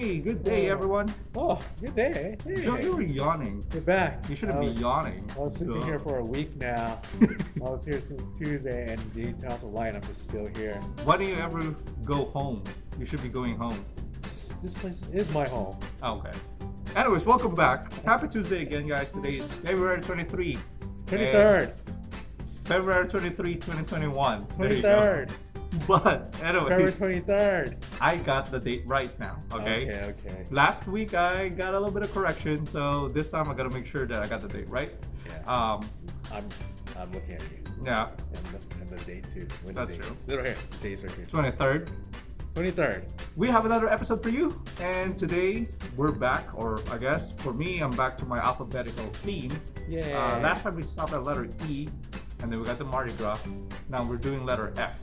Hey, good day, everyone. Oh, good day. Hey. Joe, you were yawning. You're back. You shouldn't I be yawning. I was sleeping Duh. here for a week now. I was here since Tuesday, and you turned off the light. I'm just still here. Why don't you ever go home? You should be going home. This, this place is my home. Oh, okay. Anyways, welcome back. Happy Tuesday again, guys. Today is February 23. 23rd. February 23, 2021. There you go. 23rd. But, anyways. February 23rd. I got the date right now, okay? Okay, okay. Last week I got a little bit of correction, so this time I gotta make sure that I got the date right. Yeah. Um, I'm, I'm looking at you. yeah, And the, and the date too. Where's That's the date? true. Little here. The date's right here. 23rd. 23rd. We have another episode for you, and today we're back, or I guess for me, I'm back to my alphabetical theme. Yeah. Uh, last time we stopped at letter E, and then we got the Mardi Gras. Now we're doing letter F.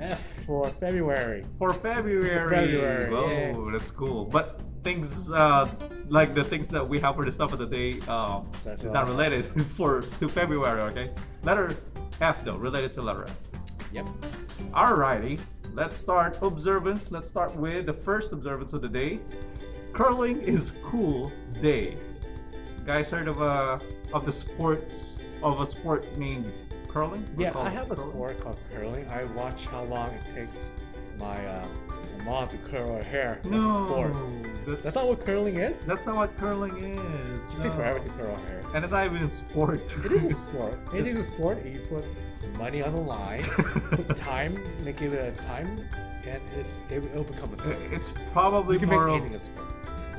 F for February. For February. February, Whoa, yeah. that's cool. But things uh, like the things that we have for the stuff of the day um, is not related for to February. Okay, letter F though, related to letter F. Yep. Alrighty, let's start observance. Let's start with the first observance of the day. Curling is cool day. Guys heard of a of the sports of a sport named curling? Yeah, I have a curling. sport called curling. I watch how long it takes my, uh, mom to curl her hair. That's a No, sport. that's, That's not what curling is. that's not what curling is. It takes no. forever to curl her hair. And it's not even a sport. It is a sport. It is a sport. You put money on the line, put time, make it a time, and it's it will become a sport. It's probably You can make more of anything a sport.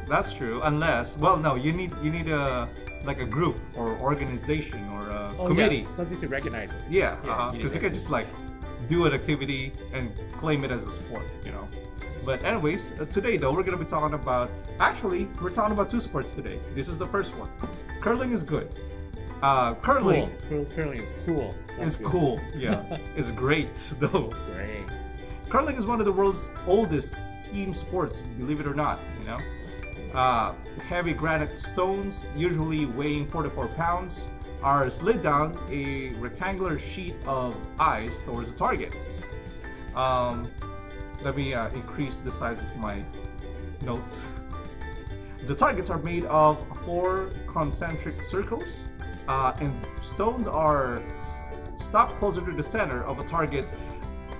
That's true, unless well, no, you need you need a like a group or organization or a Oh committee. yeah, something to recognize it. Yeah, Yeah, because you you, can just like do an activity and claim it as a sport, you know. But anyways, uh, today though we're gonna be talking about actually we're talking about two sports today. This is the first one. Curling is good. Uh, curling Cool. Curling is cool. That's good. cool. Yeah, it's great though. It's great. Curling is one of the world's oldest team sports, believe it or not. You know, uh, heavy granite stones, usually weighing 44 pounds, are slid down a rectangular sheet of ice towards the target. Um, let me uh, increase the size of my notes. The targets are made of four concentric circles, uh, and stones are stopped closer to the center of a target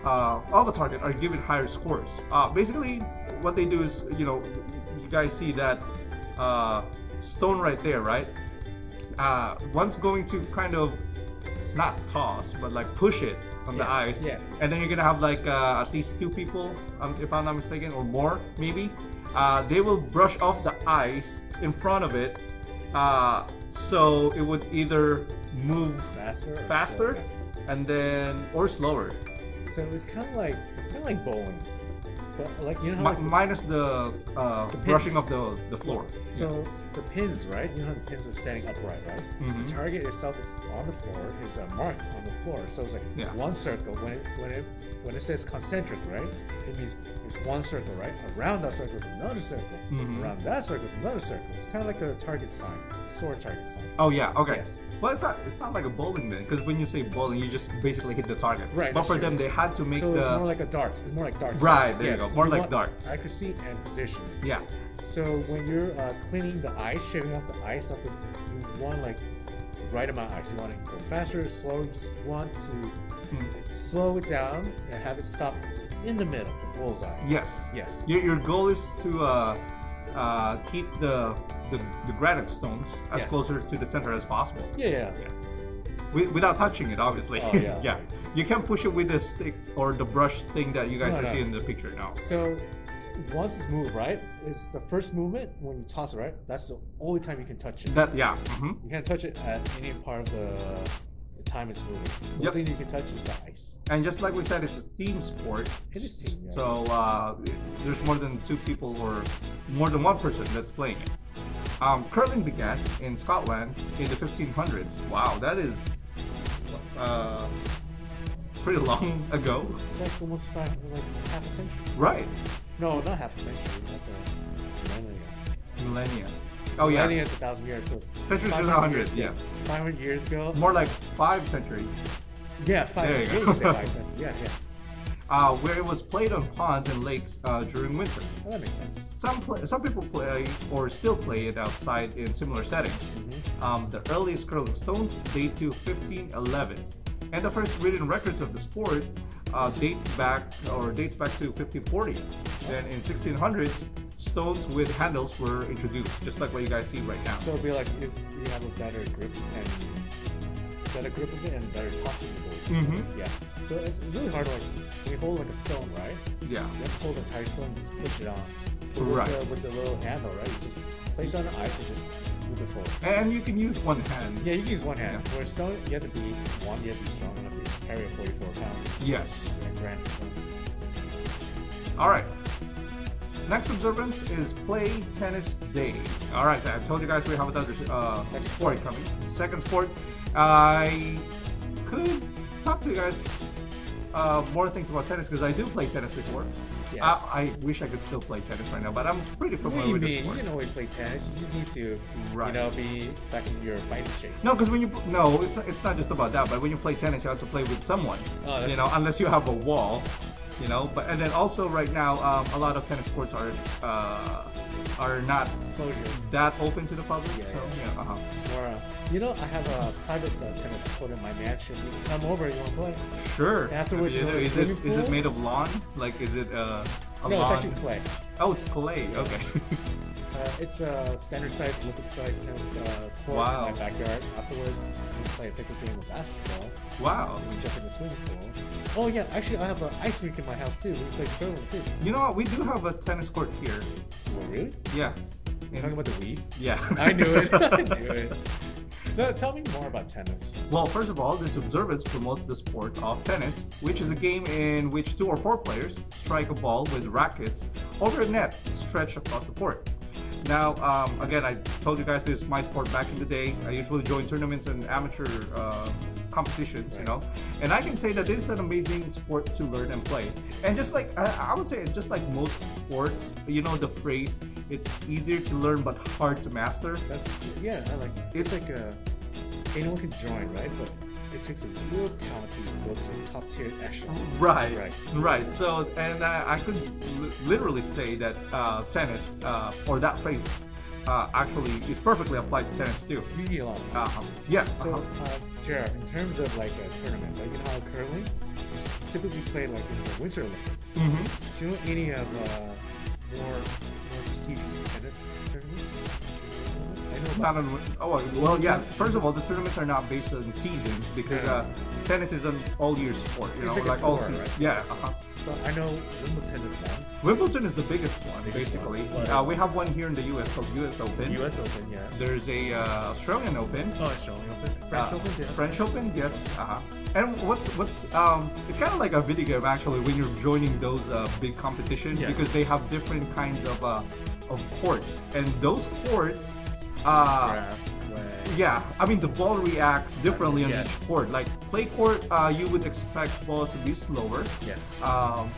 uh, of a target are given higher scores. Uh, basically, what they do is, you know, you guys see that uh, stone right there, right? Uh, one's going to kind of not toss, but like push it on the ice, yes, and then you're gonna have like uh, at least two people, um, if I'm not mistaken, or more maybe. Uh, they will brush off the ice in front of it, uh, so it would either move Faster. faster slower? and then or slower. So it's kind of like it's kind of like bowling, but like you know how like, minus the, uh, The brushing of the, the floor. so the pins, right? You know how the pins are standing upright, right? Mhm. The target itself is on the floor, is uh, marked on the floor. So it's like Yeah. one circle. When it when it when it says concentric, right? It means there's one circle, right? Around that circle is another circle. Mhm. Around that circle is another circle. It's kind of like a target sign, a sword target sign. Oh yeah, okay. Yes. Well, it's not it's not like a bowling then, because when you say bowling, you just basically hit the target. Right, But for true. them, they had to make so it's more like a darts. It's more like darts. Right, there you go. More like want darts. Accuracy and position. yeah. So when you're uh, cleaning the ice, shaving off the ice, the, you want like right amount of ice. You want to go faster, slower. You just want to Mm. slow it down and have it stop in the middle, the bullseye. Yes. Yes. Your, your goal is to uh, uh, keep the, the the granite stones as Yes. closer to the center as possible, Yeah, yeah. Wi- without touching it, obviously. Oh, yeah, yeah. You can't push it with the stick or the brush thing that you guys No, are no. seeing in the picture now. So once it's moved, right? It's the first movement when you toss it, right? That's the only time you can touch it. That yeah. mhm. You can't touch it at any part of the time it's moving. The Yep. only thing you can touch is the ice. And just like we said, it's a team sport. It is team, yes. So uh, there's more than two people or more than one person that's playing it. Um, curling began in Scotland in the 1500s. Wow, that is uh, pretty long ago. It's like almost five, like half a century. Right, No, not half a century. Like a millennia. millennia. Oh yeah, Millennia is a thousand years. So centuries is a hundred. Yeah, 500 years ago. more like five centuries. Yeah, five There centuries. five centuries. Yeah, yeah. uh, where it was played on ponds and lakes uh, during winter. Well, that makes sense. Some play, some people play or still play it outside in similar settings. Mm-hmm. Um, the earliest curling stones date to 1511, and the first written records of the sport uh, date back or dates back to 1540. Then in 1600s, stones with handles were introduced, just like what you guys see right now. So it'll be like if you have a better grip and better grip of it and better tossing ability. Mm-hmm. Yeah. So it's, it's really hard. Like when you hold like a stone, right? Yeah. You have to hold the entire stone and just push it on. But with Right. The, with the little handle, right? You just place it on the ice and just move it forward. And you can use one hand. Yeah, you can use one hand. Where a stone, you have to be one. You have to be strong enough to carry a 44 pound Yes. yeah, granite stone. All right. Next observance is Play Tennis Day. All right, I told you guys we have another uh, sport coming. Second sport. I could talk to you guys uh, more things about tennis because I do play tennis before. Yes. Uh, I wish I could still play tennis right now, but I'm pretty what do familiar you with the mean? You sport. can always play tennis. You just need to, Right. you know, be back in your fighting shape. No, because when you no, it's it's not just about that. But when you play tennis, you have to play with someone. Oh, you know, unless you have a wall, you know. But and then also right now, um, a lot of tennis courts are uh, are not closure. that open to the public. Yeah, so yeah. yeah, uh-huh. Uh, you know, I have a private uh, tennis court in my mansion. You can come over. You want to play? sure. Afterwards, I mean, you know, is swimming it is it made of lawn? Like is it uh, a no, lawn? it's actually clay. Oh, it's clay. Okay. Uh, it's a standard size, Olympic size tennis uh, court Wow. in my backyard. Afterwards, we play a pickup game of basketball. wow. And we jump in the swimming pool. Oh yeah, actually, I have an ice rink in my house too. We play curling too. You know what? We do have a tennis court here. Oh really? Yeah. You're talking about the Wii? yeah. I knew it. I knew it. So tell me more about tennis. Well, first of all, this observance promotes the sport of tennis, which is a game in which two or four players strike a ball with rackets over a net stretched across the court. Now, um, again, I told you guys this is my sport back in the day. I usually join tournaments and amateur uh, competitions, you know, and I can say that this is an amazing sport to learn and play. And just like I, I would say, just like most sports, you know, the phrase "it's easier to learn but hard to master." That's yeah, I like it. It's like a anyone can join, right? But it takes a real talent to go to the top tier echelon. Right, Right. right. So, and uh, I could li- literally say that uh, tennis, uh, or that phrase, uh, actually is perfectly applied to tennis too. Really a lot. Uh, things. yeah. So, uh-huh. uh, Jared, in terms of like a tournament, like you know how curling is typically played like in the Winter Olympics. Mhm. Do you know any of uh, more more prestigious tennis tournaments? Oh well, yeah. First of all, the tournaments are not based on seasons because uh, tennis is an all-year sport. You It's know, like a like all tour, seasons. right? Yeah. Uh-huh. I know Wimbledon is one. Wimbledon is the biggest one, Biggest basically. one. Uh, we have one here in the U.S. called U.S. Open. U.S. Open, yes. There's a uh, Australian Open. oh, Australian Open, French Uh, Open, yeah. French Open, yes. Uh-huh. And what's what's um, it's kind of like a video game actually when you're joining those uh, big competitions Yeah. because they have different kinds of uh, of courts, and those courts, uh, yeah, I mean the ball reacts differently on Yes. each court. Like clay court, uh, you would expect balls to be slower. Yes. Um,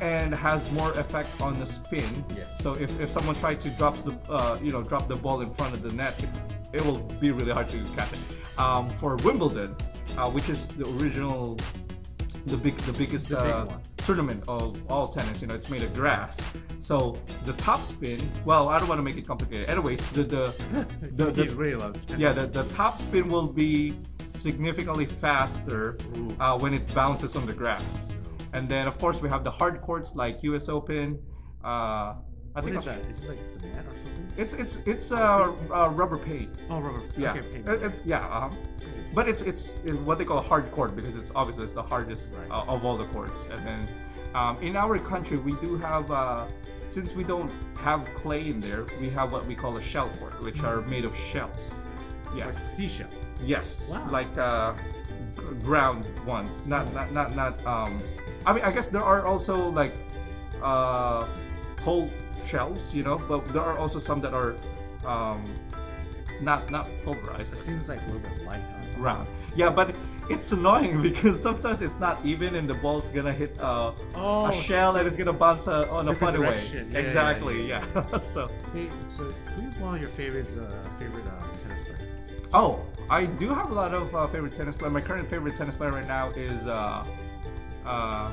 and has more effect on the spin. Yes. So if, if someone tried to drop the uh, you know drop the ball in front of the net, it's it will be really hard to catch it. Um, for Wimbledon, uh, which is the original, the big the biggest The big uh, one. Tournament of all tennis. You know, it's made of grass. So the top spin. Well, I don't want to make it complicated. Anyways, the the the, he the tennis. yeah the, the top spin will be significantly faster uh, when it bounces on the grass. And then of course we have the hard courts like US Open. Uh, I What think is that? Is this like cement or something? it's it's it's uh, uh, rubber paint. Oh, rubber. Yeah, Okay, paint. It- it's yeah. Uh-huh. But it's, it's it's what they call hard court because it's obviously it's the hardest Right. uh, of all the courts. And then um, in our country we do have uh, since we don't have clay in there, we have what we call a shell court, which are made of shells. Yeah. Like seashells. Yes, Wow. like uh, ground ones, not not not not. Um, I mean, I guess there are also like uh, whole shells, you know, but there are also some that are um, not not pulverized, It seems like a little bit light. Huh? round. Yeah, but it's annoying because sometimes it's not even, and the ball's gonna hit uh, Oh, a shell so- and it's gonna bounce uh, on a funny way. direction. Yeah, yeah, exactly. yeah, Yeah. so. Hey, so who's one of your favorites? Uh, favorite uh, tennis player? Oh, I do have a lot of uh, favorite tennis players. My current favorite tennis player right now is uh, uh,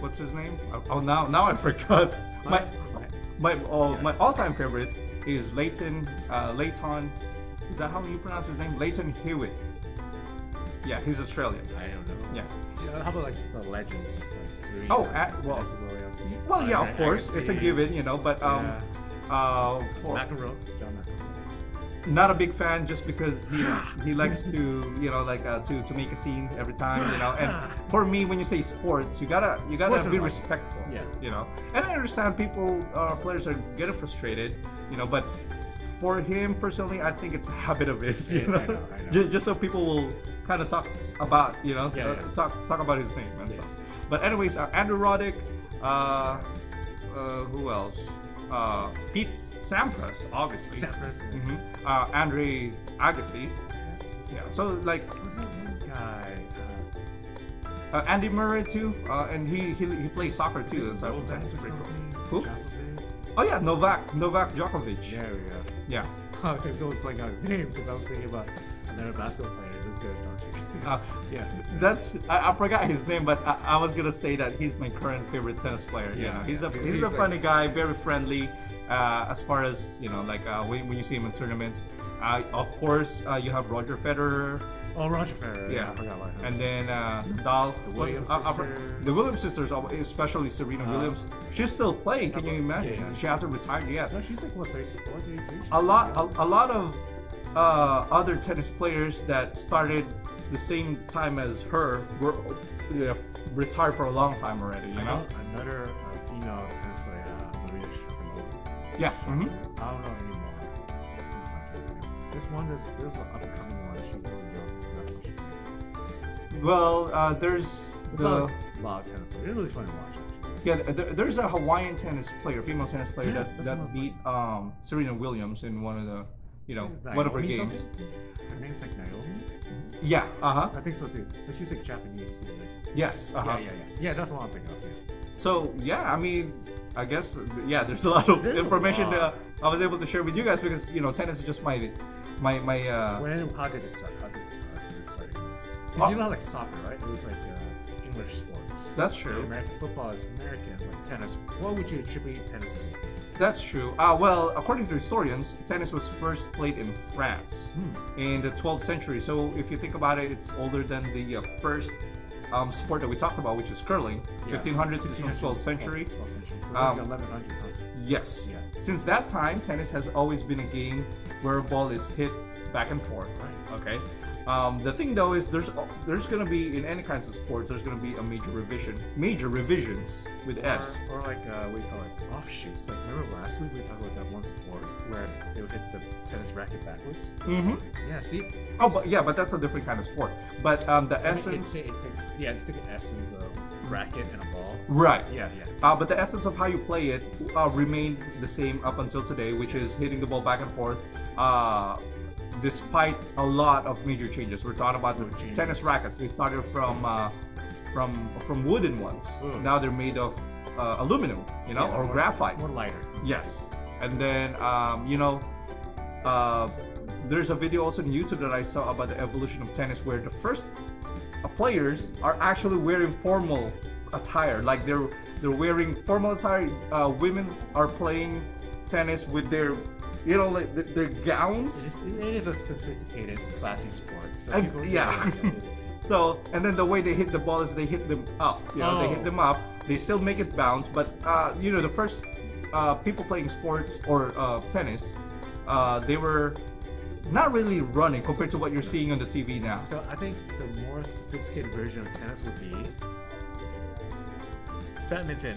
what's his name? Oh, oh, now now I forgot. My my oh, my all-time favorite is Lleyton uh, Lleyton. Is that how you pronounce his name? Lleyton Hewitt. Yeah, he's Australian. I don't know. Yeah. Yeah, How about like the legends? Like Serena, Oh, uh, well- Well, yeah, of course, it's a given, you know. But um, yeah. uh, for, McEnroe, John McEnroe. Not a big fan just because he he likes to you know like uh, to to make a scene every time you know and for me when you say sports you gotta you gotta Sports be respectful Yeah. you know and I understand people uh, players are getting frustrated you know but for him personally I think it's a habit of his you know, I know, I know. Ju- just so people will kind of talk about you know Yeah, uh, yeah. talk talk about his name and Yeah. stuff but anyways uh, Andrew Roddick uh, uh, who else uh, Pete Sampras obviously San Francisco. hmm Uh, Andre Agassi. Yeah. So like Who's that one guy? Uh, uh, Andy Murray too, uh, and he, he he plays soccer too. So that's pretty cool. Who? Djokovic? Oh yeah, Novak Novak Djokovic. There we go. Yeah. I was playing out his name because I was thinking about another basketball player. Luka Doncic. Uh, yeah. That's I, I forgot his name, but I, I was gonna say that he's my current favorite tennis player. Yeah, Yeah, he's a yeah. he's, He's a like- funny guy, very friendly. Uh, as far as you know, like uh, when, when you see him in tournaments, uh, of course uh, you have Roger Federer, Oh, Roger Federer. Yeah. I forgot about him. and then uh, Nadal. The Williams uh, uh, sisters. the Williams sisters, uh, especially Serena Uh, Williams, she's still playing. Can you imagine? Yeah, yeah. She hasn't retired yet. no, she's like what, 34, 33? a lot a, a lot of uh, other tennis players that started the same time as her were uh, retired for a long time already you I know know another uh, female tennis player, uh, Maria Sharapova. yeah mhm. I don't know anymore. Just can't find her anymore. This one is this an up and coming one. She's really young. Not much to do. well uh, there's It's the a lot of tennis players. It's really fun to watch. Yeah th- there's a Hawaiian tennis player female tennis player Yes, that, that beat um, Serena Williams in one of the you know one of her games something? Her name's like Naomi. yeah uh-huh I think so too. But she's like Japanese. too, like- yes uh-huh Yeah, yeah, yeah. Yeah, that's what I'm thinking of. Yeah. So yeah, I mean, I guess yeah, there's a lot of There's information lot. I was able to share with you guys because you know tennis is just my my my uh, When how did it start? How did, how did it start? Oh. You know, like soccer, right? It was like uh, English sports. That's true. American football is American. Like tennis. What would you attribute tennis to? That's true. Uh, well, according to historians, tennis was first played in France Hmm. in the 12th century. So if you think about it, it's older than the uh, first um, sport that we talked about, which is curling, Yeah. 1500s to 12th century. 12th century. So Um, that's like 1100. Huh? Yes. Yeah. Since that time, tennis has always been a game where a ball is hit back and forth. Right. Okay. Um, the thing though is there's there's gonna be in any kinds of sports there's gonna be a major revision, major revisions with S. Or, or like uh, what do call it? Offshoots. Like remember last week we talked about that one sport where they would hit the tennis racket backwards. Mm-hmm. Yeah. See. Oh, but yeah, but that's a different kind of sport. But um, the I essence, It, it takes yeah, it takes an essence of racket and a ball. right? Yeah, yeah. Uh, but the essence of how you play it uh, remained the same up until today, which is hitting the ball back and forth. Uh, despite a lot of major changes, we're talking about the tennis rackets. They started from uh, from from wooden ones. Ooh. Now they're made of uh, aluminum, you know, Yeah, or more- graphite. More lighter. Yes, and then um, you know, uh, there's a video also on YouTube that I saw about the evolution of tennis, where the first uh, players are actually wearing formal attire, like they're they're wearing formal attire. Uh, women are playing tennis with their, you know, like th- their It gowns. is, it is a sophisticated, classy sport. So I- people, yeah. So, and then the way they hit the ball is they hit them up. You know, they hit Oh. them up. They still make it bounce, but uh, you know, the first uh, people playing sports or uh, tennis, uh, they were not really running compared to what you're seeing on the TV now. So I think the more sophisticated version of tennis would be badminton.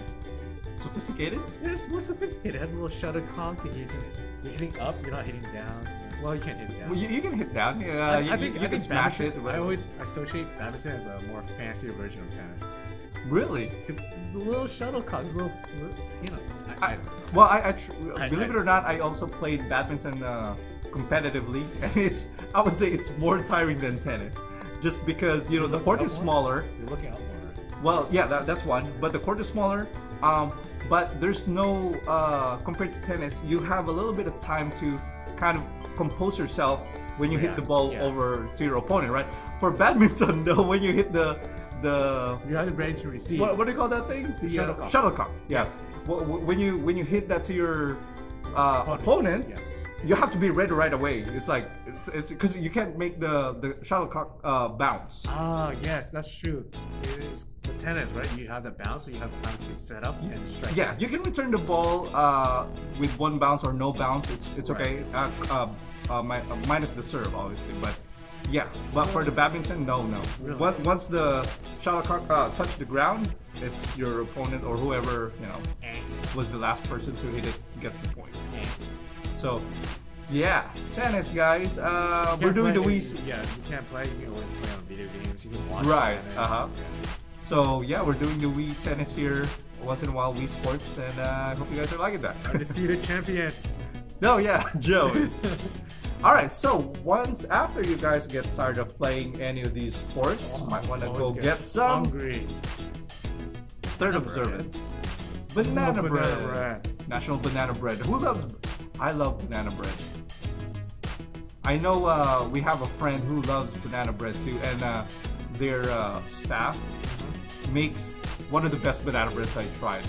Sophisticated? It's more sophisticated. It has a little shuttlecock, and you just you're hitting up. You're not hitting down. Well, you can't hit down. Well, you, you can hit down. Yeah, I, you, I think you, I can think smash it. I always associate badminton as a more fancier version of tennis really. because the little shuttlecock, the little, little you know. I, I, well, I, I, believe it or not, I also played badminton uh, competitively, and it's I would say it's more tiring than tennis, just because you know the court is smaller. you're looking out more. Well, yeah, that, that's one. But the court is smaller. Um, but there's no uh, compared to tennis, you have a little bit of time to kind of compose yourself when you hit the ball yeah. over to your opponent, right? For badminton, though, when you hit the the You have it ready to receive. what, what do you call that thing? The uh, Shuttlecock. shuttlecock. Yeah. Wh- When you when you hit that to your uh, Opponent. opponent, Yeah. you have to be ready right away. It's like it's it's because you can't make the the shuttlecock uh, bounce. Ah, yes, that's true. It's tennis, right? You have the bounce, so you have time to set up and strike. Yeah, you can return the ball uh, with one bounce or no bounce. It's it's Right. okay. Uh, uh, uh, mi- uh, minus the serve, obviously, but. Yeah, but for the badminton, no, no. Really? Once, once the shuttlecock uh, touch the ground, it's your opponent or whoever you know And, was the last person to hit it gets the point. and. So, yeah, tennis, guys. Uh, we're doing the Wii. Yeah, you can't play. You can always play on video games. You can watch Right, tennis. uh-huh. Yeah. So yeah, we're doing the Wii tennis here once in a while, Wii Sports, and uh, I hope you guys are liking that. Undisputed champion. No, yeah, Joe is. All right, so once after you guys get tired of playing any of these sports, you might want to go get some Hungry. third Banana observance. Banana, Oh, bread. banana bread. National banana bread. Who loves? I love banana bread. I know uh, we have a friend who loves banana bread too, and uh, their uh, staff makes one of the best banana breads I tried.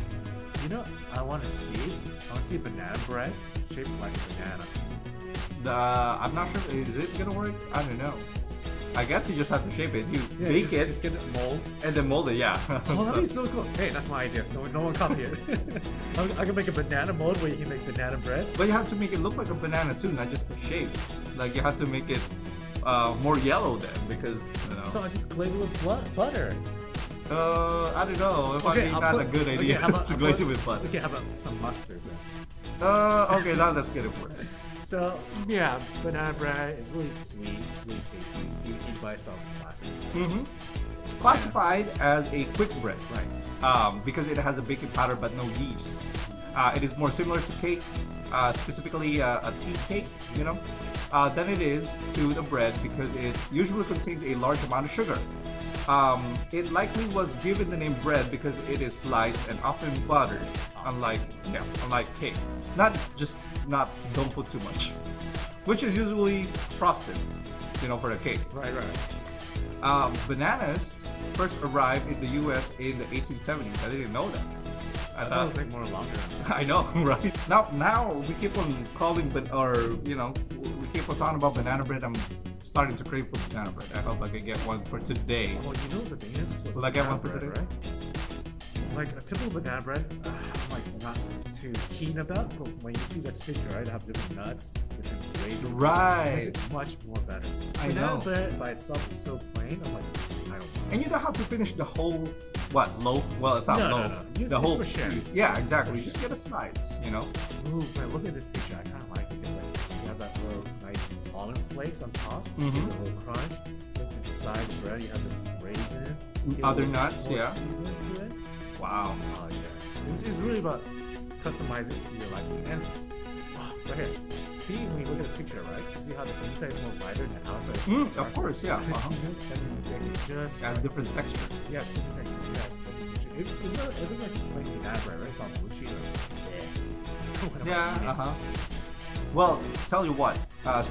You know, I want to see. I want to see banana bread shaped like a banana. The, I'm not sure. Is it gonna work? I don't know. I guess you just have to shape it. You Yeah, bake just, it Just get it mold. and then mold it. Yeah. Oh, that'd So- be so cool. Hey, that's my idea. No, no one copy it. I can make a banana mold where you can make banana bread. but you have to make it look like a banana too, not just the shape. Like you have to make it uh, more yellow then, because you know. So I just glaze it with butter. Uh, I don't know. If I Okay, think I'll not put- a good idea how about- to glaze it with butter. Okay, how about some mustard then? Uh, okay, now let's get it worse. So yeah, banana bread is really sweet, it's really tasty. You eat by itself, it's classic. hmm Classified as a quick bread, Right. um, because it has a baking powder but no yeast. Uh, it is more similar to cake, uh, specifically uh, a tea cake, you know, uh, than it is to the bread because it usually contains a large amount of sugar. Um, it likely was given the name bread because it is sliced and often buttered, unlike yeah, unlike cake. Not just not don't put too much, which is usually frosted, you know, for the cake. Right, right. Um, bananas first arrived in the U.S. in the 1870s. I didn't know that. I I thought it was like more longer. I know, right? Now, now we keep on calling, but or you know, we keep on talking about banana bread. I'm starting to crave for banana bread. I hope I can get one for today. Well, you know the thing is, Will I get one for bread, today? right? Like a typical banana bread, uh, I'm like not too keen about. But when you see that picture, right, I have different nuts, different raisins. Right. It's much more better. I banana know. bread by itself is so plain. I'm like, I don't know. And you don't have to finish the whole what loaf? Well, it's not No, no, loaf. no. You- The whole. Yeah, exactly. Just get a slice. You know. Ooh, man, look at this picture. I kind of almond flakes on top, Mhm. with a little crunch. Look inside the bread, you have the raisin. you Other nuts, yeah. Wow. Oh yeah, it's, it's really about customizing to your liking. And wow, right here, see when you look at the picture, right? You see how the inside is more lighter than the outside. is Mm, of course, yeah. Uh-huh. Crispiness, that means that it's just Has different texture. yes, different texture. Yes. It, it, it, looks like plain banana bread, right? It's all blue cheese. What am I Yeah, uh huh. Well, tell you what, uh,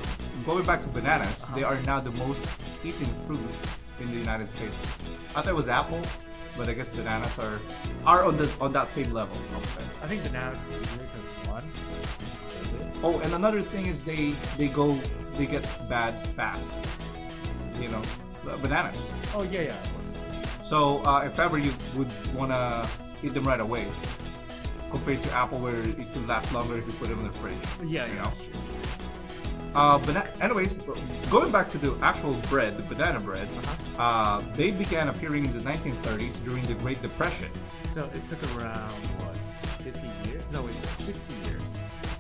going back to bananas, they are now the most eaten fruit in the United States. I thought it was apple, but I guess bananas are are on the on that same level. I. I think bananas easier because one, Oh, and another thing is they they go they get bad fast. You know, uh, bananas. Oh yeah, yeah. So uh, if ever you would wanna eat them right away, compared to apple where it could last longer if you put them in the fridge. Yeah, You yeah, know? Uh, bana- anyways, going back to the actual bread, the banana bread, Uh-huh. uh, they began appearing in the 1930s during the Great Depression. So it took around what, 50 years? No, it's 60 years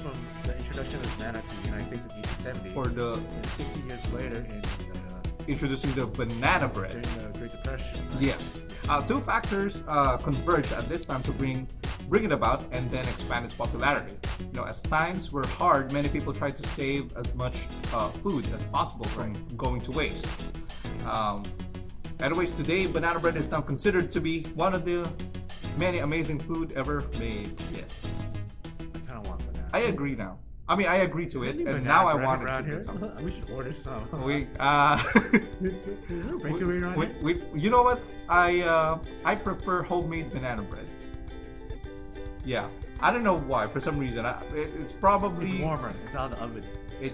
from the introduction of banana to the United States in 1870. For the and 60 years later in uh, introducing the banana bread. during the Great Depression. right? Yes, uh, two factors uh, converged at this time to bring bring it about and then expand its popularity. You know, as times were hard, many people tried to save as much uh, food as possible from going to waste. Um, anyways, today banana bread is now considered to be one of the many amazing food ever made. Yes, I kind of want banana. I agree now. I mean, I agree to Is it, and now I want bread to here. we should order some. We uh, Is there a bakery around we, here? we, you know what? I uh, I prefer homemade banana bread. Yeah, I don't know why. For some reason, I, it, it's probably It's warmer. It's out of the oven. it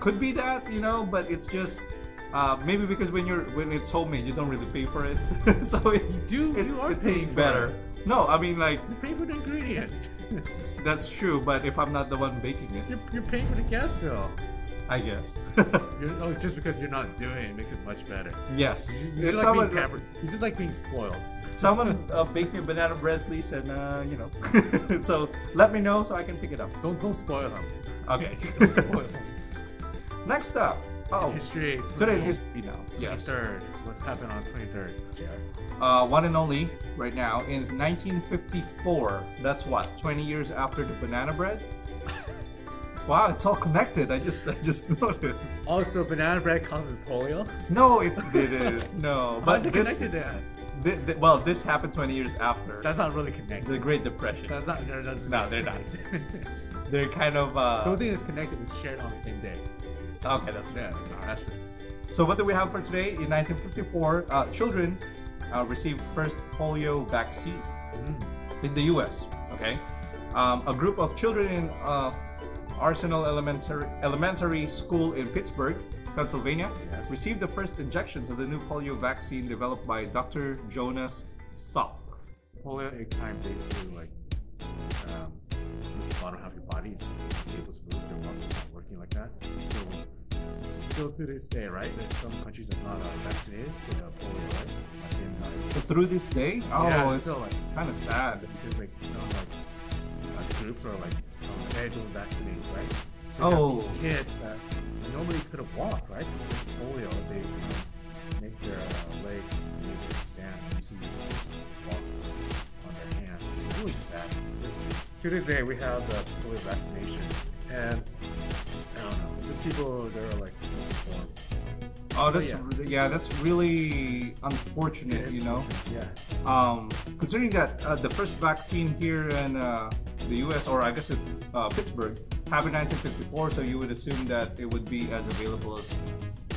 could be that you know, but it's just uh, maybe because when you're when it's homemade, you don't really pay for it, so it, you do- it, you are it tastes better. it. No, I mean like You're paying for the ingredients. that's true, but if I'm not the one baking it, you're, you're paying for the gas bill. I guess. You're, oh, just because you're not doing it makes it much better. yes. You, you just like being pampered. You just like being spoiled. Someone uh, bake me a banana bread, please, and uh, you know. so let me know so I can pick it up. Don't don't spoil them. Okay. Don't spoil them. Next up. Oh, History. today in history now. Yes. 23rd. What happened on 23rd? JR? Uh, one and only right now in 1954. That's what 20 years after the banana bread. Wow, it's all connected. I just I just noticed. Also, banana bread causes polio. No, it didn't. No, How's but it this, connected to that? Thi- thi- well, this happened 20 years after That's not really connected. the Great Depression. That's not. No, that's, No, they're not. They're kind of the uh, only thing that's connected is shared on the same day. okay. That's Yeah, that's it. So what do we have for today? In 1954, uh, children uh, received first polio vaccine Mm. in the U.S. Okay, um, a group of children in uh, Arsenal Elementary Elementary School in Pittsburgh, Pennsylvania, Yes. received the first injections of the new polio vaccine developed by Dr. Jonas Salk. Polio egg time basically like um, makes the bottom half of your body is able to move, your muscles not working like that. So still to this day, right? There's some countries that are not uh, vaccinated with uh, polio, right? Like in like, So through this day, oh, yeah, it's still like kind of sad. because like some like uh, groups are like um, they don't vaccinate, right? Oh. these kids that normally could have walked, right? Because of polio, they make their uh, legs able to stand. You see these kids walk on their hands. It's really sad. It's- To this day, we have the polio vaccination, and I don't know, just people that are like misinformed. Oh, that's yeah. yeah, that's really unfortunate. You know. Yeah. Um, considering that uh, the first vaccine here in uh, the U.S. or I guess it, uh, Pittsburgh happened in 1954, so you would assume that it would be as available as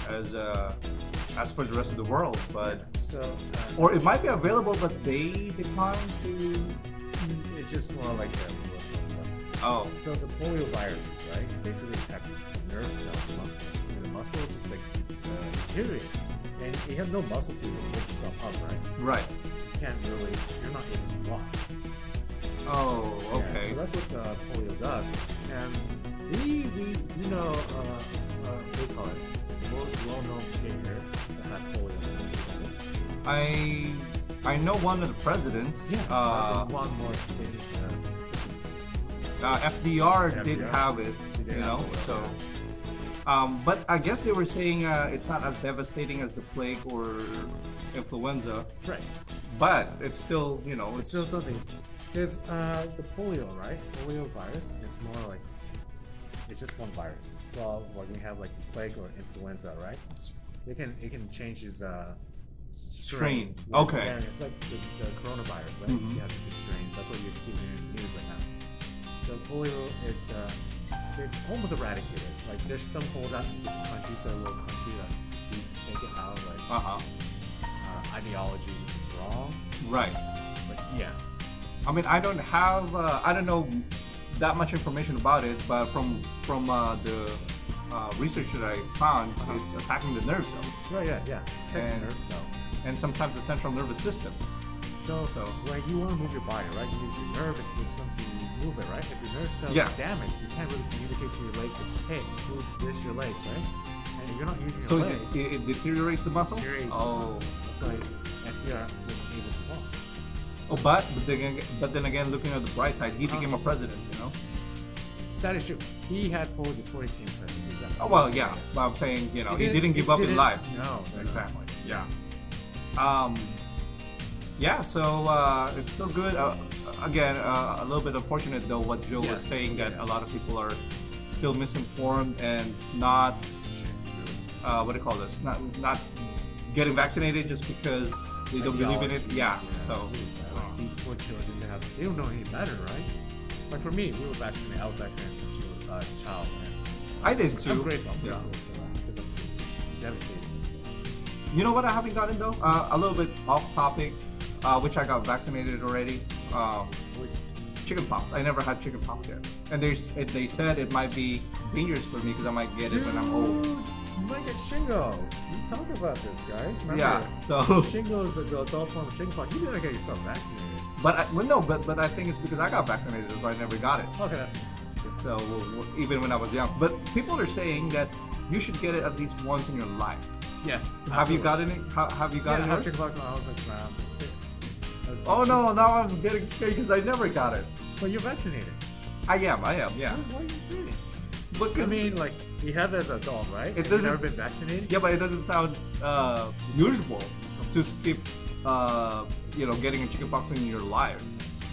as uh, as for the rest of the world, but So. Uh, or it might be available, but they declined to. it's just more like stuff. Oh, So the polio viruses, right? Basically affects the nerve cell muscle. And the muscle just like uh, deteriorate. And you have no muscle to lift yourself up, right? right. You can't really, you're not able to walk. Oh, Yeah, okay. so that's what uh, polio does. And we, we, you know, uh, uh, what call it? The most well-known figure that had polio. I I know one of the presidents. Yes, uh, one more famous. Uh, uh, FDR, did FDR. have it, did you know. So, yeah. Um, but I guess they were saying uh, it's not as devastating as the plague or influenza, right. but it's still, you know, It's it's still something. There's uh, the polio, right? Polio virus is more like it's just one virus. Well, like we have like the plague or influenza, right? It can it can change its uh, Strain. Yeah, Okay. Yeah, it's like the, the coronavirus, right? Mhm. You have different strains. That's what you're keeping in the news right now. So polio, it's uh, it's almost eradicated. Like there's some holdout in different countries, the little country that we take it out. Like uh huh, uh, ideology is wrong, right. but yeah. I mean, I don't have, uh, I don't know that much information about it, but from from uh, the uh, research that I found, Uh-huh. it's attacking the nerve cells Right, yeah, yeah. And- nerve cells. and sometimes the central nervous system. So, So- when you want to move your body, right, you use your nervous system to move it, right? If your nerve cells Yeah. are damaged, you can't really communicate to your legs, Like, hey, move this your legs, right? And you're not using So your it, legs, it, it deteriorates the muscle. deteriorates the Oh, muscle. That's why FDR wasn't able to walk. oh, but but then, again- but then again, looking at the bright side, he Uh-huh. became a president. You know. That is true. He had polio before he became president. Exactly. Oh well, yeah. But I'm saying, you know, he didn't, give up in didn't- life. No, no, no. Exactly. Yeah. Um. Yeah. So uh, it's still good. Uh, again, uh, a little bit unfortunate though what Joe Yeah. was saying that Yeah. a lot of people are still misinformed and not uh, what do you call this? Not not getting vaccinated just because they don't believe in it. Ideology, Yeah. So. like, these poor children they have they don't know any better, right? Like for me, we were vaccinated. I was vaccinated since she was, uh, child, man. I did I'm too. I'm Yeah. grateful that because it's devastating. You know what I haven't gotten though? Uh, a little bit off topic, uh, which I got vaccinated already. Uh, Which, chicken pox. I never had chicken pox yet, and they it, they said it might be dangerous for me because I might get it when I'm old. You might get shingles. We talked about this, guys. Remember? Yeah. So, Shingles are the adult form of chickenpox. You gotta get yourself vaccinated. but I, well, no, but but I think it's because I got vaccinated, so I never got it. Okay, that's So even when I was young, but people are saying that you should get it at least once in your life. yes. Have you gotten it? Ha- Have you Yeah, gotten I had it? chickenpox when I was like around six. Oh no! Now I'm getting scared because I never got it. But you're vaccinated. I am. I am. Yeah. Why, why are you doing it? Because I mean, like, you have as an adult, right? It doesn't- You never been vaccinated? yeah, but it doesn't sound uh, usual to skip, uh, you know, getting a chickenpox in your life.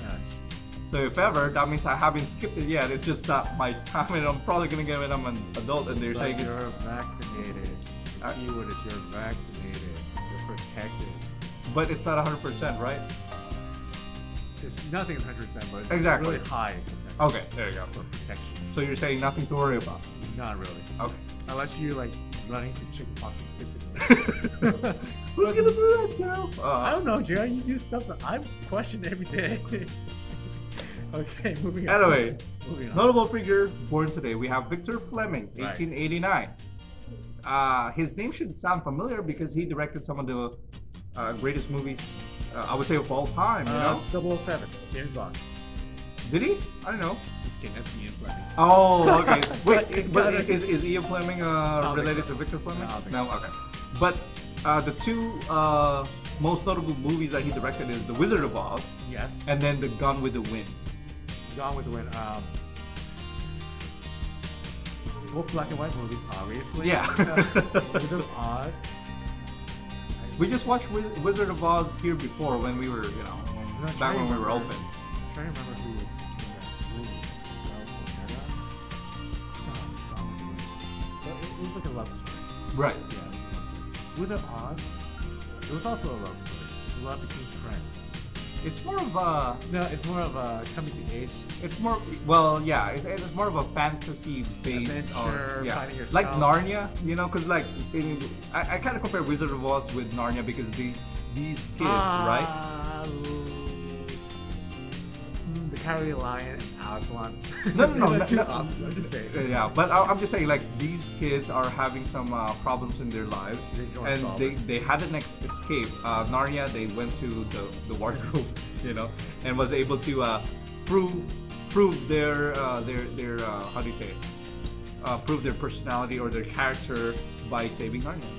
Gosh. So if ever, that means I haven't skipped it yet. It's just not my time, and I'm probably gonna get it when I'm an adult. And they're But saying it's you're vaccinated. Uh, The keyword is you're vaccinated. You're protected. But it's not 100 percent, right? It's nothing 100%, but it's Exactly. really high percent Okay, there you go. for protection. So you're saying nothing to worry about. Not really. Okay. Unless you like running to chickenpox and kissing. Who's gonna do that, Joe? I Uh, don't know, Jerry. You do stuff that I question every day. okay, moving on. Anyway, moving on. notable figure born today. We have Victor Fleming, Right. 1889. Uh, his name should sound familiar because he directed some of the uh, greatest movies, uh, I would say, of all time. You Uh, know? 007, James Bond. Did he? I don't know. Just kidding, that's Ian Fleming. Oh, okay. Wait, But- but is, is Ian Fleming uh, related so. to Victor Fleming? No, I don't think no, okay. But uh, the two uh, most notable movies that he directed is The Wizard of Oz Yes. and then The Gun with the Wind. Gone with the Wind. Um, both black and white movie, obviously. Yeah. Wizard of Oz. We just watched Wiz- Wizard of Oz here before when we were, you know, back when we were open. I'm trying to remember who was in that movie. O'Hara? No, Gone with the Wind. It, it was like a love story. Right. Yeah, it was a love story. Wizard of Oz. It was also a love story. It's a love between friends. It's more of a, No, it's more of a coming to age. it's more, well, yeah, it, it's more of a fantasy based, Adventure, or, yeah, like. Narnia, you know, because like, in, I, I kind of compare Wizard of Oz with Narnia because the these kids, right? Ah, mm, The Cowardly Lion Aslan. No, no, no, no, no. I'm just saying. Yeah, but I- I'm just saying, like these kids are having some uh, problems in their lives, They and they, it. they had an ex- escape. Uh, Narnia, they went to the the wardrobe, you know, and was able to uh, prove prove their uh, their their uh, how do you say it? Uh, prove their personality or their character by saving Narnia,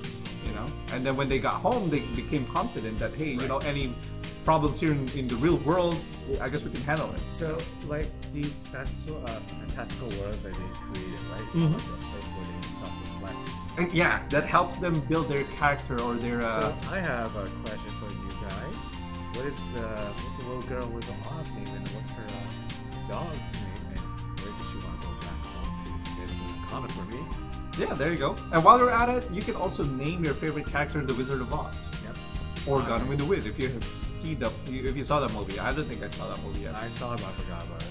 you know. And then when they got home, they became confident that hey, you know, any problems here in, in the real world, I guess we can handle it. So, like these fantastical, uh, fantastical worlds that they created, right? It's Mhm. like a place where they self-reflect. And yeah, that helps them build their character or their. Uh, so, I have a question for you guys. What is the what's the little girl with the Oz name and what's her uh, dog's name and where does she want to go back home to? There's a comment for me. Yeah, there you go. And while you're at it, you can also name your favorite character in The Wizard of Oz Yep. or Gone with the Wind if you have see the if you saw that movie. I don't think I saw that movie yet. I saw it, but I forgot about it.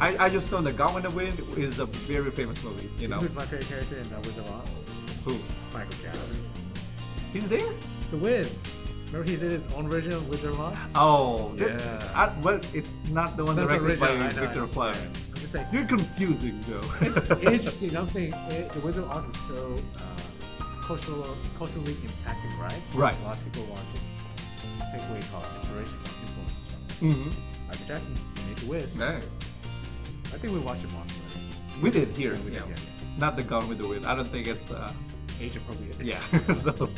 I, I just know that Gone with the Wind is a very famous movie. You know who's my favorite character in uh, Wizard of Oz? who? Michael Jackson. He's there. The Wiz. Remember he did his own version of Wizard of Oz? Oh, that- Yeah. I, well, it's not the one It's the directed by know, Victor I know. Fleming. I'm just saying. You're confusing, Joe. It's interesting. I'm saying it, the Wizard of Oz is so uh, cultural, culturally impacting, right? Right. A lot of people want to take away call inspiration from influence from mm-hmm. Michael Jackson, made the Wiz. Yeah. I think we watched it once already. We did here. we yeah. did, yeah, Not the Gone with the Wind. I don't think it's. Uh, yeah. Age appropriate. yeah. so,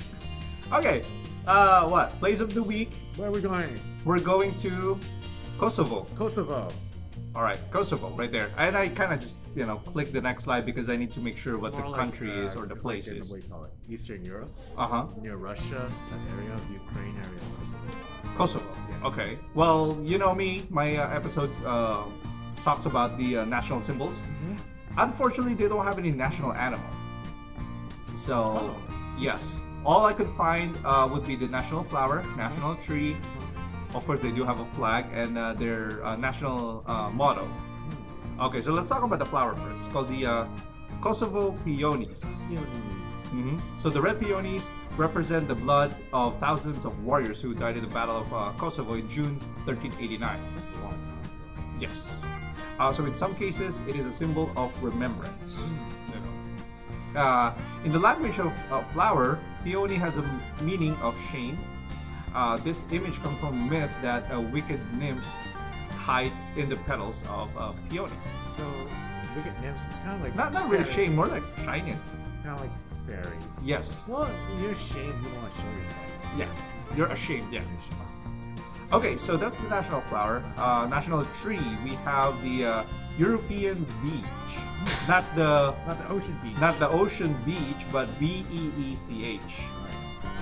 okay. Uh, what plays of the week? Where are we going? We're going to Kosovo. Kosovo. All right, Kosovo, right there. And I kind of just, you know, click the next slide because I need to make sure It's what the like, country uh, is or the place like in, is. What do you call it? Eastern Europe, Uh huh. near Russia, that area of Ukraine area, of Kosovo. Kosovo. Yeah. Okay. Well, you know me. My uh, episode uh, talks about the uh, national symbols. Unfortunately, they don't have any national animal. So, Oh. yes, all I could find uh, would be the national flower, national tree. Of course, they do have a flag and uh, their uh, national uh, motto. Okay, so let's talk about the flower first. It's called the uh, Kosovo peonies. Peonies. hmm So the red peonies represent the blood of thousands of warriors who died in the Battle of uh, Kosovo in June 1389. That's a long time. Yes. Uh, so in some cases, it is a symbol of remembrance. Know. Uh, in the language of uh, flower, peony has a meaning of shame. Uh, this image comes from a myth that uh, wicked nymphs hide in the petals of uh, peony. So, wicked nymphs, it's kind of like. Not not really shame, more like shyness. It's kind of like fairies. Yes. Well, you're ashamed, you don't want to show yourself. Yeah. You're ashamed. Yeah. Okay, so that's the national flower. Uh, national tree. We have the uh, European beech, not the Not the ocean beach. not the ocean beech, but B E E C H.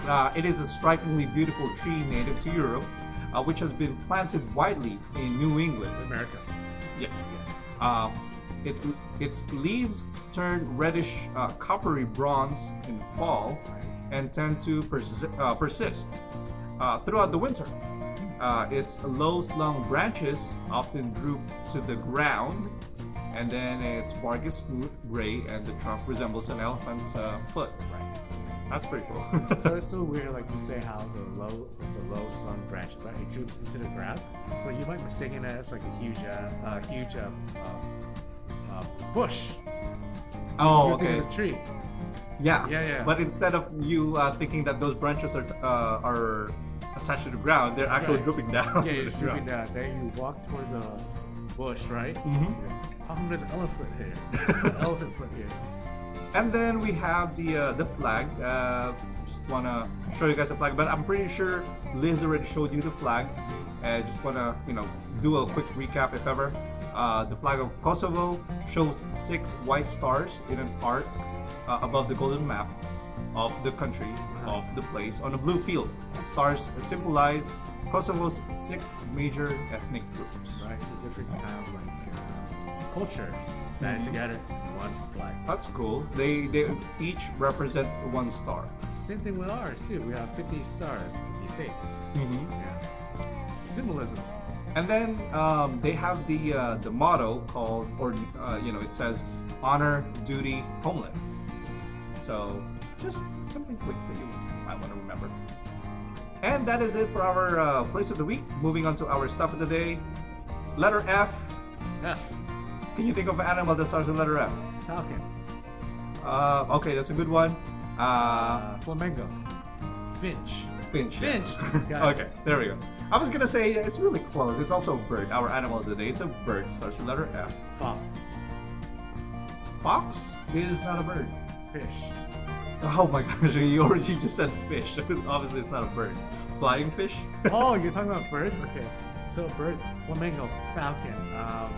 Uh, it is a strikingly beautiful tree native to Europe, uh, which has been planted widely in New England. America. Yeah. Yes. Um, it, its leaves turn reddish uh, coppery bronze in fall and tend to persi- uh, persist uh, throughout the winter. Uh, its low slung branches often droop to the ground, and then its bark is smooth, gray, and the trunk resembles an elephant's uh, foot. Right. That's pretty cool. so it's so weird, like you say how the low, the low slung branches, right? It droops into the ground. So you might mistake it as like a huge, uh, uh huge, uh, uh, uh, bush. oh, You think okay. of a tree. Yeah. Yeah, yeah. But instead of you uh, thinking that those branches are uh, are attached to the ground, they're actually Right. drooping down. Yeah, to you're the ground. down. Then you walk towards a bush, right? Mhm. How come there's an elephant here? elephant foot here. And then we have the uh, the flag. Uh, just wanna show you guys the flag, but I'm pretty sure Liz already showed you the flag. Uh, just wanna you know do a quick recap if ever. Uh, the flag of Kosovo shows six white stars in an arc uh, above the golden map of the country of the place on a blue field. The stars symbolize Kosovo's six major ethnic groups. Right, it's a different kind of like cultures banded Mhm. together in one flag. That's cool. They they each represent one star. Same thing with ours too. We have 50 stars, 50 states. Mm-hmm. Yeah. Symbolism. And then um, they have the uh, the motto called, or uh, you know, it says honor, duty, homeland. So just something quick that you might want to remember. And that is it for our uh, place of the week. Moving on to our stuff of the day. Letter F. F. Can you think of an animal that starts with letter F? Falcon. Uh, okay, that's a good one. Uh, Uh, flamingo. Finch. finch. Finch. Okay, there we go. I was gonna say it's really close. It's also a bird. Our animal of the day. It's a bird. Starts with letter F. Fox. Fox is not a bird. Fish. Oh my gosh, you already just said fish. Obviously, it's not a bird. Flying fish? oh, you're talking about birds? Okay. So bird, flamingo, falcon. Um,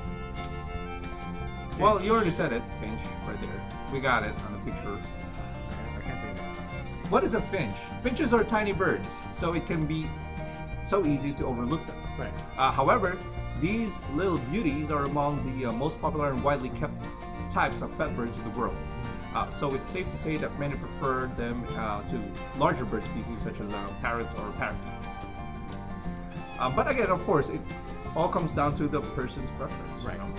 Well, you already said it. Finch, right there. We got it on the picture. I can't think of it. What is a finch? Finches are tiny birds, so it can be so easy to overlook them. Right. Uh, however, these little beauties are among the uh, most popular and widely kept types of pet birds in the world. Uh, so it's safe to say that many prefer them uh, to larger bird species such as uh, parrots or parakeets. Uh, but again, of course, it all comes down to the person's preference. you Right. know?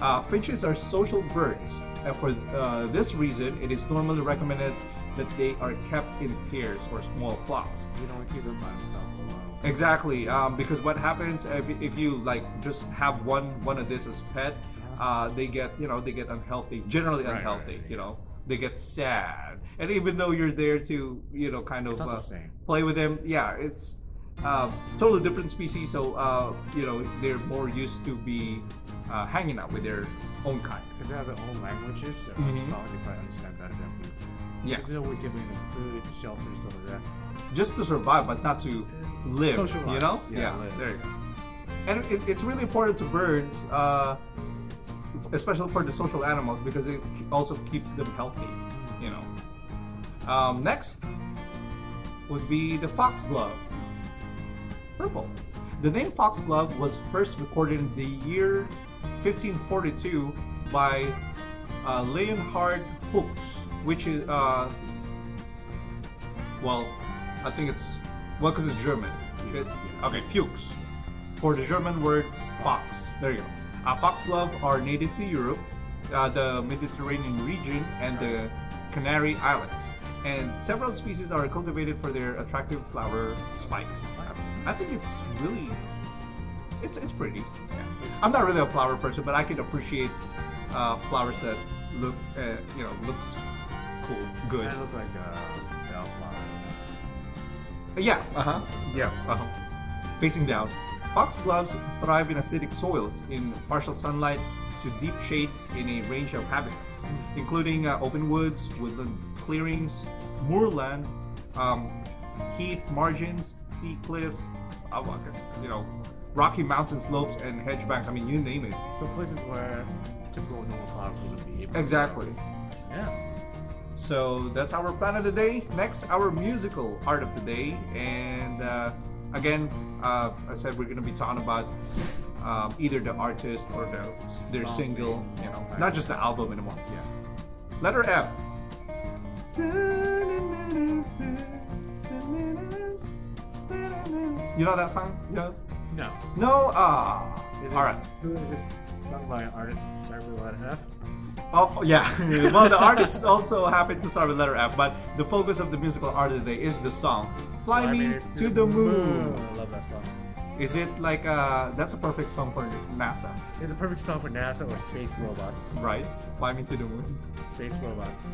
Uh, finches are social birds, and for uh, this reason, it is normally recommended that they are kept in pairs or small flocks. You don't keep them by themselves a while. Exactly, um, because what happens if, if you like just have one one of this as pet, uh, they get you know they get unhealthy, generally Right, right, unhealthy. right. You know, they get sad, and even though you're there to you know kind of uh, play with them, yeah, it's um, totally different species. So uh, you know they're more used to be uh, hanging out with their own kind. Because they have their own languages, Mhm. own song, they probably understand better than we. Yeah. Even though we're giving them food, shelter, stuff like that. just to survive, but not to live. Socialize, You know? yeah, live. there you go. And it, it's really important to birds, uh, especially for the social animals, because it also keeps them healthy. You know. Um, next would be the foxglove. Purple. The name foxglove was first recorded in the year 1542 by uh, Leonhard Fuchs, which is uh, well, I think it's well because it's German. It's, okay, Fuchs for the German word fox. There you go. Uh, foxglove are native to Europe, uh, the Mediterranean region, and the Canary Islands. And several species are cultivated for their attractive flower spikes. I think it's really, it's it's pretty. It's- I'm not really a flower person, but I can appreciate uh, flowers that look, uh, you know, looks cool, good. Kind of look like a bellflower. Yeah. Uh huh. Yeah. Uh huh. Facing down. Foxgloves thrive in acidic soils in partial sunlight to deep shade in a range of habitats, including uh, open woods, woodland clearings, moorland, um, heath margins, sea cliffs, uh, you know, rocky mountain slopes, and hedge banks. I mean, you name it. So places where typical normal flower would be Exactly. Yeah. So that's our plan of the day. Next, our musical art of the day, and uh, again, uh, I said we're gonna be talking about um, either the artist or the their Song single, names, you know, song not just the album anymore. Yeah. Letter F. You know that song? No. No. No. Ah. It All right. Who is this sung by an artist starting with letter F? Oh yeah. well, the artist also happened to start with letter F, but the focus of the musical art of the day is the song "Fly, Me to the Moon." I love that song. Is it like uh that's a perfect song for NASA, It's a perfect song for NASA or space robots. right? Fly me to the moon. Space robots.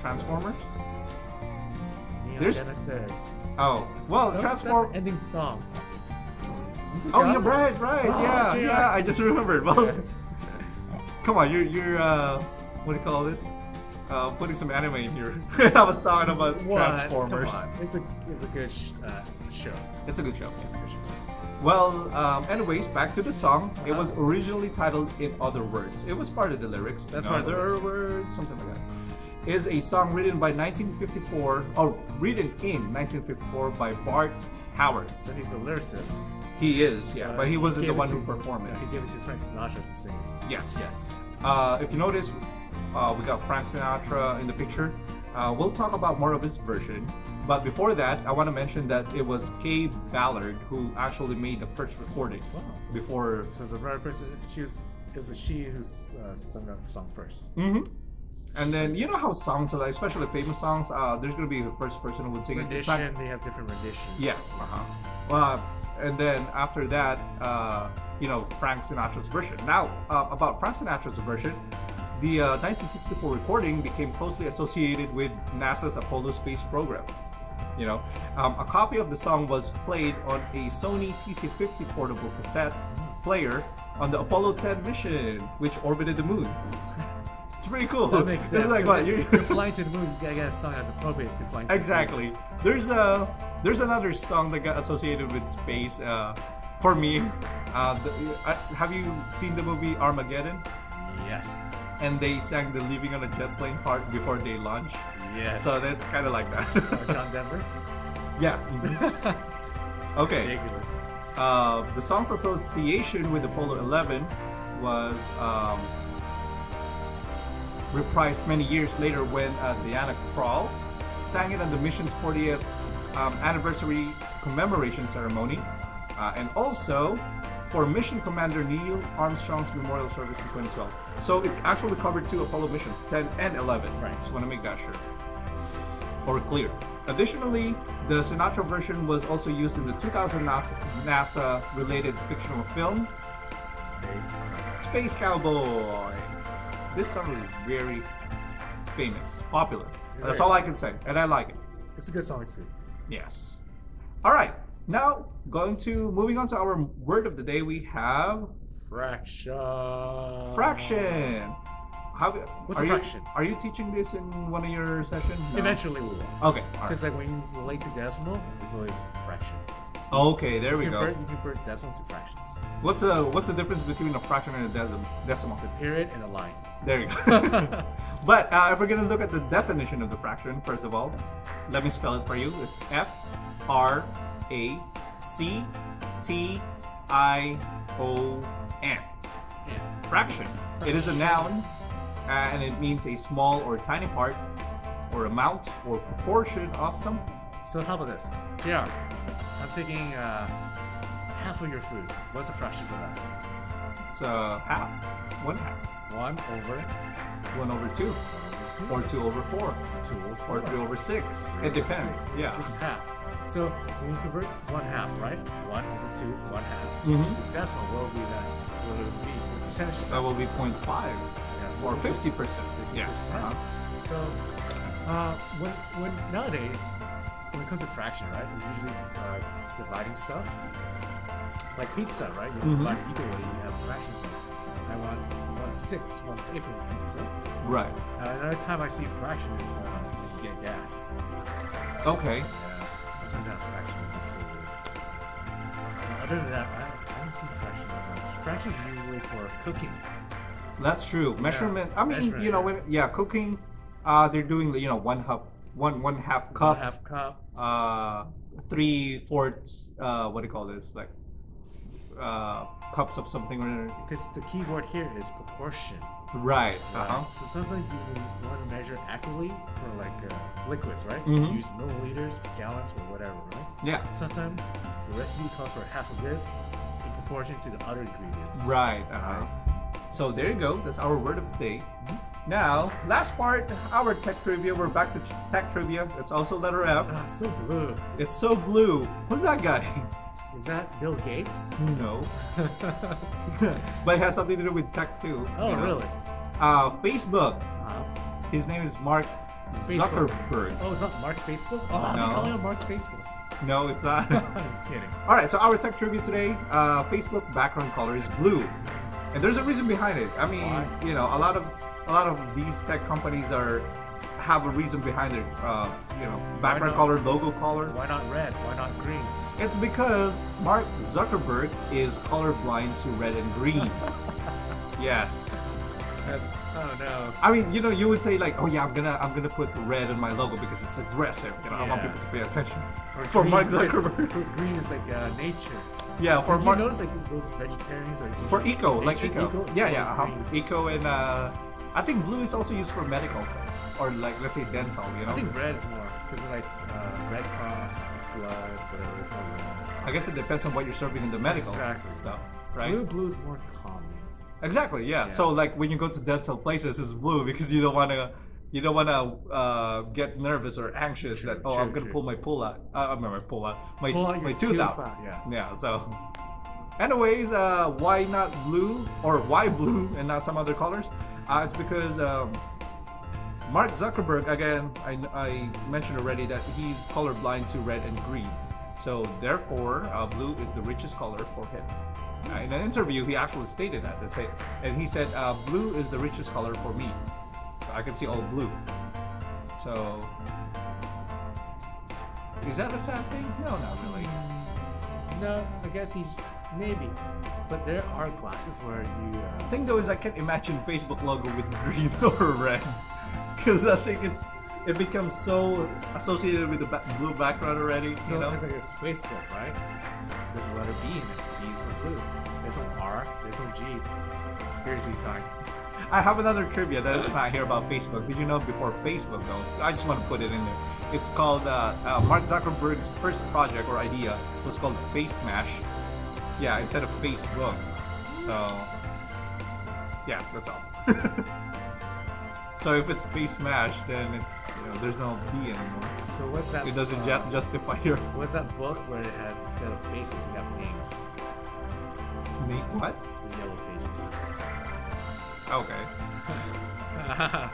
Transformers? Neon There's- Genesis. Oh, well, That's, Transform. the ending song. You Oh, forgot? yeah, right, right. Oh, yeah, yeah. I- I just remembered. Well, come on, you're you're uh, what do you call this? Uh, putting some anime in here. I was talking about What? Transformers. Come on. It's a it's a good sh- uh, show. It's a good show. It's a good show. Well, um, anyways, back to the song. It was originally titled "In Other Words." It was part of the lyrics. That's In part other words, something like that. Is a song written by 1954, or written in 1954 by Bart Howard. So he's a lyricist. He is, yeah, Uh, but he wasn't gave the one to- who performed it. he gave it to Frank Sinatra to sing. Yes, yes. Uh, if you notice, uh, we got Frank Sinatra in the picture. Uh, we'll talk about more of his version, but before that, I want to mention that it was Kaye Ballard who actually made the first recording Wow. before. So it's a rare person. She was. It was a she who uh, sung that song first. Mm-hmm. And then you know how songs are like, especially famous songs. Uh, there's gonna be the first person who would sing it. It's not- Rendition. They have different renditions. Yeah. Uh-huh. Well, and then after that, uh, you know, Frank Sinatra's version. Now, uh, about Frank Sinatra's version, the uh, 1964 recording became closely associated with NASA's Apollo space program. You know, um, a copy of the song was played on a Sony TC50 portable cassette player on the Apollo 10 mission, which orbited the moon. It's pretty cool. That makes sense. It's like what you're, you you're flying to the moon. You gotta song that's appropriate to flying. To Exactly. There's a there's another song that got associated with space. Uh, for me, uh, the, uh, have you seen the movie Armageddon? Yes. And they sang the "Living on a Jet Plane" part before they launch. Yes. So that's kind of like Or that. John Denver. yeah. Okay. Ridiculous. Uh, the song's association with Apollo 11 was um, reprised many years later when uh, Diana Krall sang it at the mission's 40th um, anniversary commemoration ceremony, uh, and also for Mission Commander Neil Armstrong's memorial service in 2012. So it actually covered two Apollo missions, 10 and 11. Right. Just want to make that sure or clear. Additionally, the Sinatra version was also used in the 2000 NASA, NASA related fictional film Space. Space Cowboys. This song is very famous, popular. That's all I can say, and I like it. It's a good song too. Yes. All right. Now, going to moving on to our word of the day, we have Fraction. fraction. How, What's are a you, fraction? Are you teaching this in one of your sessions? No? Eventually we will. Okay. All right. Because like when you relate to decimal, there's always fraction. Okay. There we you go. Convert, you convert decimal to fractions. What's a what's the difference between a fraction and a decimal? Decimal. The period and a line. There you go. but uh, if we're gonna look at the definition of the fraction, first of all, let me spell it for you. It's F R A C T I O N. Fraction. It is a noun, uh, and it means a small or tiny part, or amount, or proportion of something. So how about this? JR, I'm taking uh, half of your food. What's the fraction for that? It's a half. One half. One over One over two. One Or two over four. two, over Or three over six. Three It over depends. six. Yeah. Is half. So when you convert one half, right? One over two, one half. Mhm. So decimal, what will be that? What will it be? The percentage That will be 0.5 yeah, or 50%. 50. Yeah. 50%. Uh-huh. So, uh, when, when nowadays, when it comes to fraction, right, we're usually uh, dividing stuff. Like pizza, right? You Mhm. divide it equally, you have fractions. I want six, one fifth of pizza. Right. Uh, another time I see fraction is uh, when you get gas. Okay. Yeah, sometimes that fraction is so weird. Uh, other than that, I, I don't see fraction that much. Fraction is usually for cooking. That's true. Measurement. I mean, measurement, you know, yeah. when yeah, cooking, uh, they're doing the you know one half, one one half cup, One half cup. uh, three fourths. Uh, what do you call this? Like, uh, cups of something. or- another. Because the key word here is proportion. Right. Uh Right? huh. So sometimes you, want to measure accurately for like uh, liquids, right? Mhm. You use milliliters, gallons, or whatever, right? Yeah. Sometimes the recipe calls for half of this in proportion to the other ingredients. Right. Uh huh. So there you go. That's our word of the day. Now, last part, our tech trivia. We're back to tech trivia. It's also letter F. Ah, so blue. It's so blue. Who's that guy? Is that Bill Gates? no. but it has something to do with tech too. oh, you know. really? Uh, Facebook. His name is Mark Facebook. Zuckerberg. oh, is that Mark Facebook? Oh, I'm No. calling him Mark Facebook. No, it's not. Just kidding. All right, so our tech trivia today. Uh, Facebook background color is blue, and there's a reason behind it. I mean, Why? you know, a lot of a lot of these tech companies are have a reason behind their uh, you know background not? color, logo color. Why not red? Why not green? It's because Mark Zuckerberg is colorblind to red and green. yes. That's, oh no. I mean, you know, you would say like, oh yeah, I'm gonna I'm gonna put red in my logo because it's aggressive. You know, I want people to pay attention. Or For green- Mark Zuckerberg. Green is like uh, nature. Yeah, for Like, you notice like those vegetarians are for eco, like nature eco. Yeah, yeah, uh-huh. eco and uh, I think blue is also used for medical or like let's say dental. You know, I think red is more because like uh, Red Cross, blood, whatever. It's more red. I guess it depends on what you're serving in the medical Exactly. stuff, right? Blue, blue is more calming. Exactly. Yeah. Yeah. So like when you go to dental places, it's blue because you don't want to. You don't want to uh, get nervous or anxious True, that oh true, I'm gonna true. pull my pull out. Uh, I my pull out my Pull out my your tooth out. Yeah. Yeah. So, anyways, uh, why not blue or why blue and not some other colors? Uh, it's because um, Mark Zuckerberg again. I, I mentioned already that he's colorblind to red and green. So therefore, uh, blue is the richest color for him. Uh, in an interview, he actually stated that. They say, and he said, uh, "Blue is the richest color for me. I can see all blue." So, is that a sad thing? No, not really. No, I guess he's maybe, but there are glasses where you. The Uh, thing though is, I can't imagine Facebook logo with green or red, because I think it's it becomes so associated with the ba- blue background already. so you know? it's like it's Facebook, right? There's a letter B in it. B's for blue. There's no R. There's no G. Conspiracy time. I have another trivia that's not here about Facebook. Did you know before Facebook though? I just want to put it in there. It's called uh, uh, Mark Zuckerberg's first project or idea was called Face Mash. Yeah, instead of Facebook. So yeah, that's all. so if it's Face Mash, then it's you know there's no B anymore. So what's that? It doesn't uh, ju- justify your What's that book where it has instead of faces you have names? name. What? The yellow pages. Okay.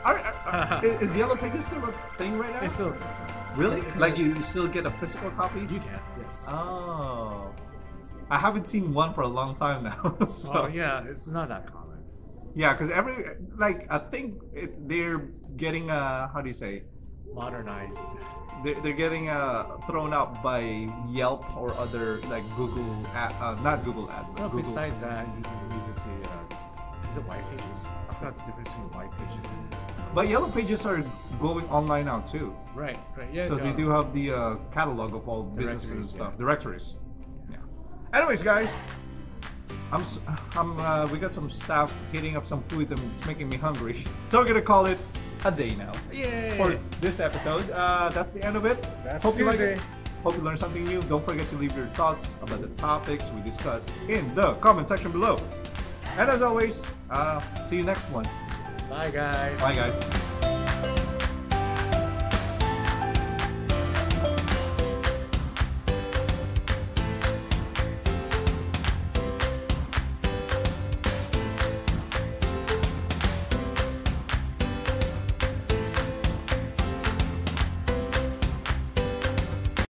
Are, are- are- is Yellow Pages still a thing right now? it's still really? it's- Like you still get a physical copy? you can yes. Oh, I haven't seen one for a long time now. so oh yeah, it's not that common. yeah, because every like I think it, they're getting uh how do you say Modernized. they're, they're getting uh thrown out by Yelp or other like Google ad, uh, not Google ad but Well, Google. besides that, you can use it to. Uh, is it white pages? I forgot the difference between white pages and. But Yellow Pages are going online now too. Right, right. Yeah. so they uh, do have the uh, catalog of all businesses and stuff, yeah. directories. Anyways, guys, I'm I'm uh, we got some staff heating up some food and it's making me hungry. So we're gonna call it a day now Yay! for this episode. Uh, that's the end of it. That's Hope you like it. Hope you learned something new. Don't forget to leave your thoughts about the topics we discussed in the comment section below. And as always, uh, see you next one. Bye, guys. Bye, guys.